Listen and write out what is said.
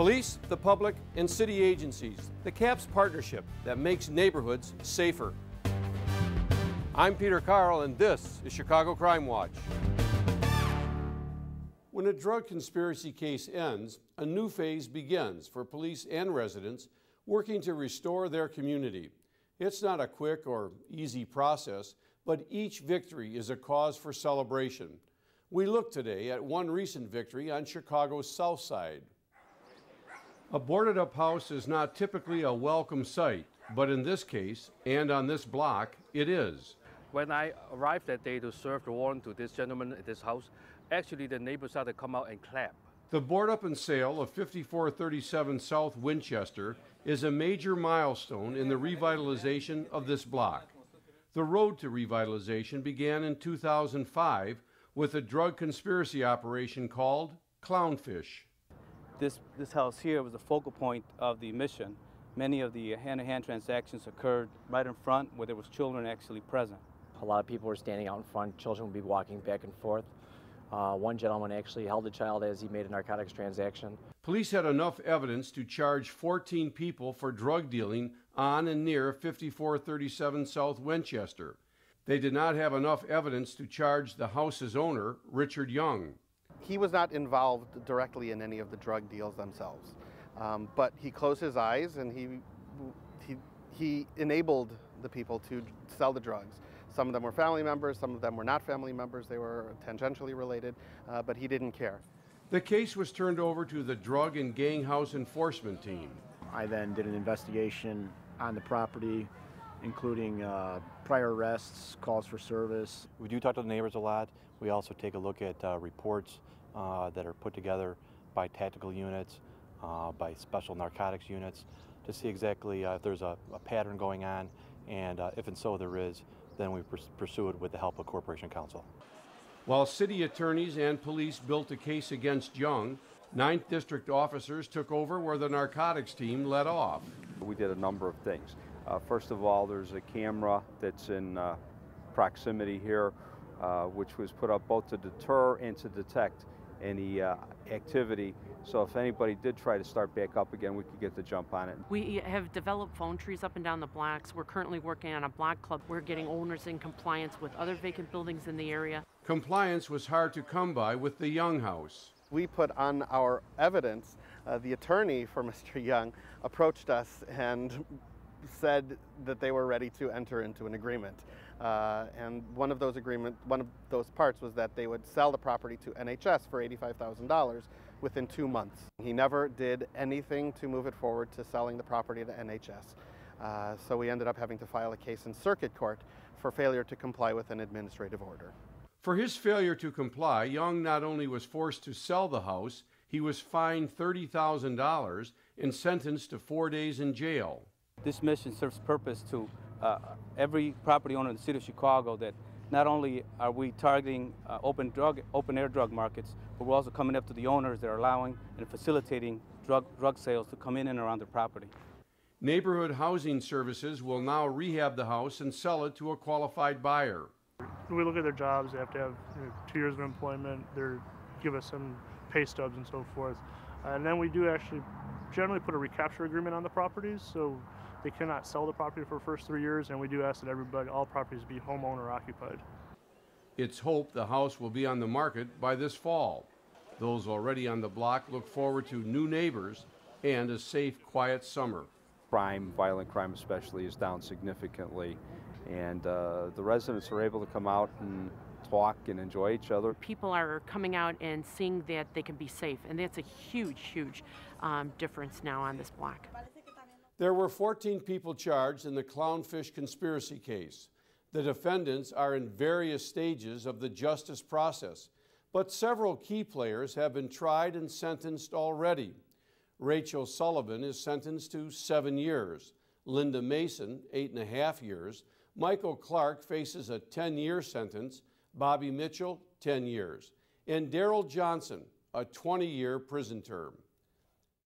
Police, the public, and city agencies, the CAPS partnership that makes neighborhoods safer. I'm Peter Carl, and this is Chicago Crime Watch. When a drug conspiracy case ends, a new phase begins for police and residents working to restore their community. It's not a quick or easy process, but each victory is a cause for celebration. We look today at one recent victory on Chicago's South Side. A boarded up house is not typically a welcome sight, but in this case, and on this block, it is. When I arrived that day to serve the warrant to this gentleman at this house, actually the neighbors started to come out and clap. The board up and sale of 5437 South Winchester is a major milestone in the revitalization of this block. The road to revitalization began in 2005 with a drug conspiracy operation called Clownfish. This, this house here was the focal point of the mission. Many of the hand-to-hand transactions occurred right in front where there was children actually present. A lot of people were standing out in front. Children would be walking back and forth. Uh, one gentleman actually held a child as he made a narcotics transaction. Police had enough evidence to charge 14 people for drug dealing on and near 5437 South Winchester. They did not have enough evidence to charge the house's owner, Richard Young. He was not involved directly in any of the drug deals themselves, um, but he closed his eyes and he, he, he enabled the people to sell the drugs. Some of them were family members, some of them were not family members, they were tangentially related, uh, but he didn't care. The case was turned over to the Drug and Gang House Enforcement Team. I then did an investigation on the property, including uh, prior arrests, calls for service. We do talk to the neighbors a lot. We also take a look at uh, reports uh, that are put together by tactical units, uh, by special narcotics units, to see exactly uh, if there's a, a, pattern going on, and uh, if and so there is, then we pursue it with the help of Corporation Counsel. While city attorneys and police built a case against Young, 9th District officers took over where the narcotics team led off. We did a number of things. Uh, first of all, there's a camera that's in uh, proximity here, uh, which was put up both to deter and to detect any uh, activity. So if anybody did try to start back up again, we could get the jump on it. We have developed phone trees up and down the blocks. We're currently working on a block club. We're getting owners in compliance with other vacant buildings in the area. Compliance was hard to come by with the Young House. We put on our evidence. Uh, the attorney for Mr. Young approached us and said that they were ready to enter into an agreement. Uh, and one of those agreement, one of those parts was that they would sell the property to NHS for $85,000 within two months. He never did anything to move it forward to selling the property to NHS. Uh, so we ended up having to file a case in circuit court for failure to comply with an administrative order. For his failure to comply, Young not only was forced to sell the house, he was fined $30,000 and sentenced to four days in jail. This mission serves purpose to uh, every property owner in the city of Chicago that not only are we targeting uh, open drug, open air drug markets, but we're also coming up to the owners that are allowing and facilitating drug, drug sales to come in and around their property. Neighborhood Housing Services will now rehab the house and sell it to a qualified buyer. We look at their jobs, they have to have you know, two years of employment, they give us some pay stubs and so forth. And then we do actually generally put a recapture agreement on the properties, so they cannot sell the property for the first three years, and we do ask that everybody, all properties be homeowner occupied. It's hoped the house will be on the market by this fall. Those already on the block look forward to new neighbors and a safe, quiet summer. Crime, violent crime especially, is down significantly, and uh, the residents are able to come out and talk and enjoy each other. People are coming out and seeing that they can be safe, and that's a huge, huge um, difference now on this block. There were 14 people charged in the clownfish conspiracy case. The defendants are in various stages of the justice process, but several key players have been tried and sentenced already. Rachel Sullivan is sentenced to seven years. Linda Mason, eight and a half years. Michael Clark faces a 10 year sentence. Bobby Mitchell, 10 years. And Daryl Johnson, a 20 year prison term.